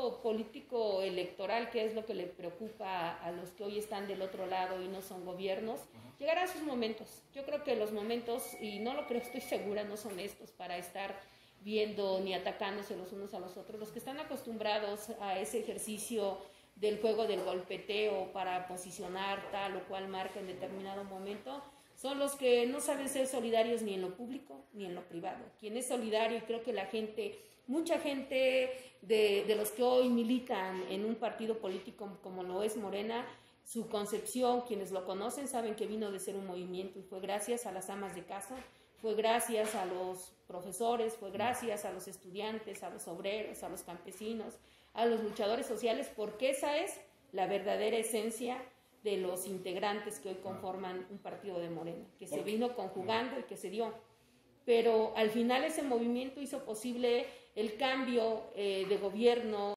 asunto político electoral, que es lo que le preocupa a los que hoy están del otro lado y no son gobiernos, llegará a sus momentos. Yo creo que los momentos, y no lo creo, estoy segura, no son estos para estar viendo ni atacándose los unos a los otros. Los que están acostumbrados a ese ejercicio del juego del golpeteo para posicionar tal o cual marca en determinado momento, son los que no saben ser solidarios ni en lo público ni en lo privado. Quien es solidario, y creo que la gente, mucha gente de, de, los que hoy militan en un partido político como lo es Morena, su concepción, quienes lo conocen, saben que vino de ser un movimiento y fue gracias a las amas de casa, fue gracias a los profesores, fue gracias a los estudiantes, a los obreros, a los campesinos, a los luchadores sociales, porque esa es la verdadera esencia de los integrantes que hoy conforman un partido de Morena, que se vino conjugando y que se dio. Pero al final ese movimiento hizo posible el cambio eh, de gobierno